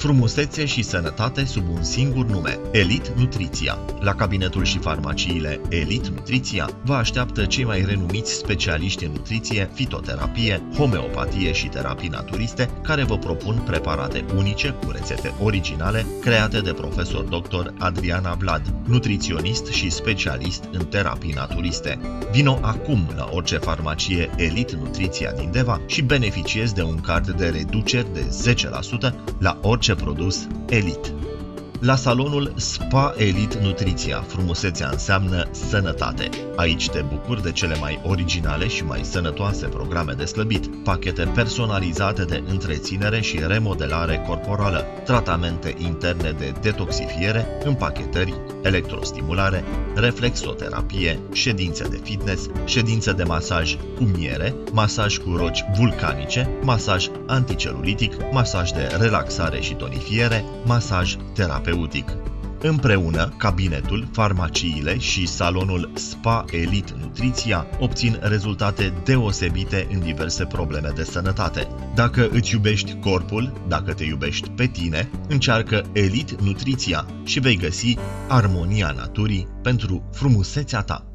Frumusețe și sănătate sub un singur nume, Elit Nutriția. La cabinetul și farmaciile Elit Nutriția vă așteaptă cei mai renumiți specialiști în nutriție, fitoterapie, homeopatie și terapii naturiste, care vă propun preparate unice cu rețete originale create de profesor dr. Adriana Vlad, nutriționist și specialist în terapii naturiste. Vino acum la orice farmacie Elit Nutriția din Deva și beneficiezi de un card de reduceri de 10% la orice orice produs elit. La salonul Spa Elite Nutriția, frumusețea înseamnă sănătate. Aici te bucuri de cele mai originale și mai sănătoase programe de slăbit, pachete personalizate de întreținere și remodelare corporală, tratamente interne de detoxifiere, împachetări, electrostimulare, reflexoterapie, ședințe de fitness, ședințe de masaj cu miere, masaj cu roci vulcanice, masaj anticelulitic, masaj de relaxare și tonifiere, masaj terapeutic. Împreună, cabinetul, farmaciile și salonul Spa Elite Nutriția obțin rezultate deosebite în diverse probleme de sănătate. Dacă îți iubești corpul, dacă te iubești pe tine, încearcă Elite Nutriția și vei găsi armonia naturii pentru frumusețea ta.